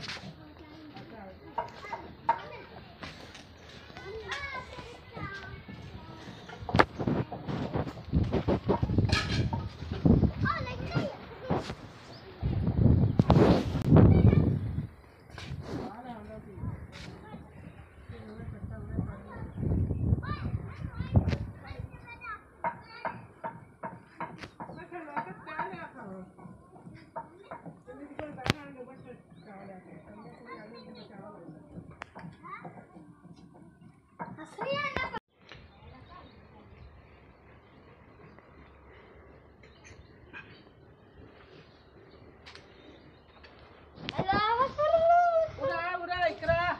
Thank you. Ikra.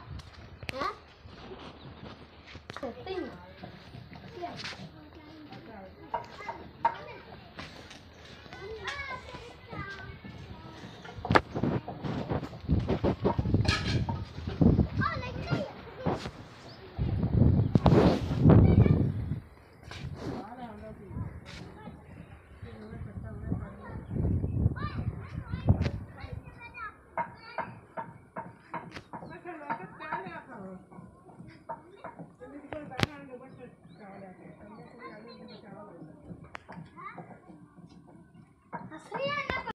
漂亮，咱们国家不漂。